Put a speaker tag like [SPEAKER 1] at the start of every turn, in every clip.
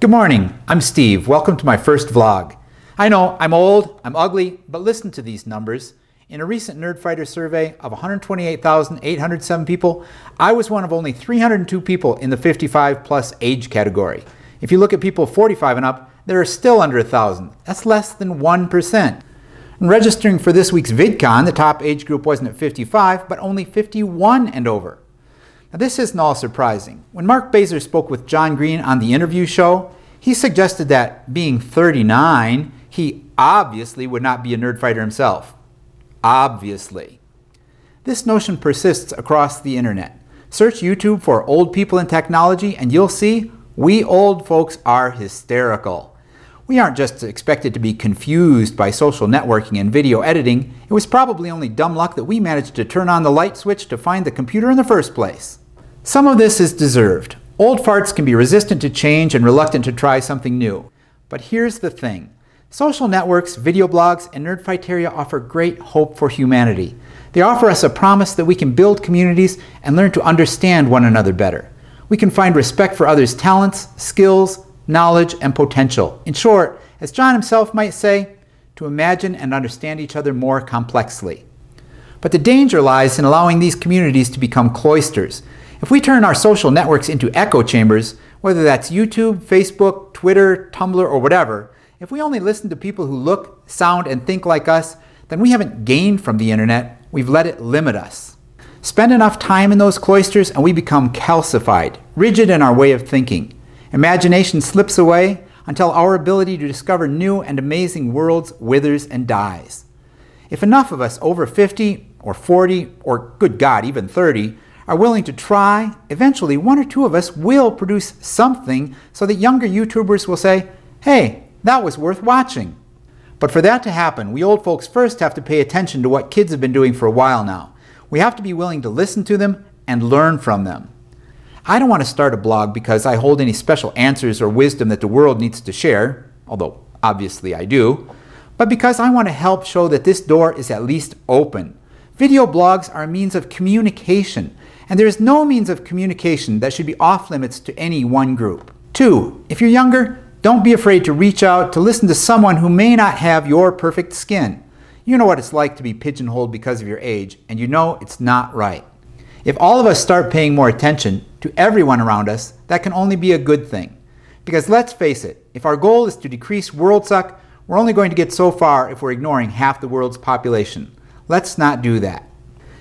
[SPEAKER 1] Good morning, I'm Steve. Welcome to my first vlog. I know, I'm old, I'm ugly, but listen to these numbers. In a recent Nerdfighter survey of 128,807 people, I was one of only 302 people in the 55 plus age category. If you look at people 45 and up, there are still under 1,000. That's less than 1%. And registering for this week's VidCon, the top age group wasn't at 55, but only 51 and over. Now, this isn't all surprising. When Mark Baser spoke with John Green on the interview show, he suggested that being 39, he obviously would not be a Nerdfighter himself. Obviously. This notion persists across the internet. Search YouTube for old people in technology and you'll see we old folks are hysterical. We aren't just expected to be confused by social networking and video editing. It was probably only dumb luck that we managed to turn on the light switch to find the computer in the first place. Some of this is deserved. Old farts can be resistant to change and reluctant to try something new. But here's the thing. Social networks, video blogs, and Nerdfighteria offer great hope for humanity. They offer us a promise that we can build communities and learn to understand one another better. We can find respect for others' talents, skills, knowledge, and potential. In short, as John himself might say, to imagine and understand each other more complexly. But the danger lies in allowing these communities to become cloisters. If we turn our social networks into echo chambers, whether that's YouTube, Facebook, Twitter, Tumblr, or whatever, if we only listen to people who look, sound, and think like us, then we haven't gained from the internet, we've let it limit us. Spend enough time in those cloisters and we become calcified, rigid in our way of thinking. Imagination slips away until our ability to discover new and amazing worlds withers and dies. If enough of us over 50 or 40 or, good God, even 30 are willing to try, eventually one or two of us will produce something so that younger YouTubers will say, hey, that was worth watching. But for that to happen, we old folks first have to pay attention to what kids have been doing for a while now. We have to be willing to listen to them and learn from them. I don't want to start a blog because I hold any special answers or wisdom that the world needs to share, although obviously I do, but because I want to help show that this door is at least open. Video blogs are a means of communication, and there is no means of communication that should be off limits to any one group. Two, if you're younger, don't be afraid to reach out to listen to someone who may not have your perfect skin. You know what it's like to be pigeonholed because of your age, and you know it's not right. If all of us start paying more attention to everyone around us, that can only be a good thing. Because let's face it, if our goal is to decrease world suck, we're only going to get so far if we're ignoring half the world's population. Let's not do that.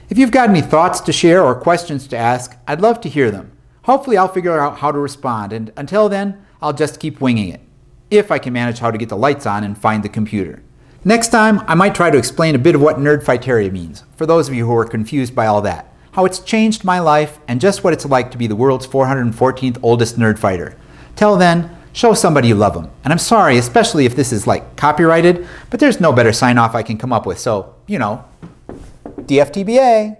[SPEAKER 1] If you've got any thoughts to share or questions to ask, I'd love to hear them. Hopefully I'll figure out how to respond, and until then, I'll just keep winging it. If I can manage how to get the lights on and find the computer. Next time, I might try to explain a bit of what Nerdfighteria means, for those of you who are confused by all that how it's changed my life, and just what it's like to be the world's 414th oldest Nerdfighter. Till then, show somebody you love them. And I'm sorry, especially if this is like copyrighted, but there's no better sign off I can come up with. So, you know, DFTBA.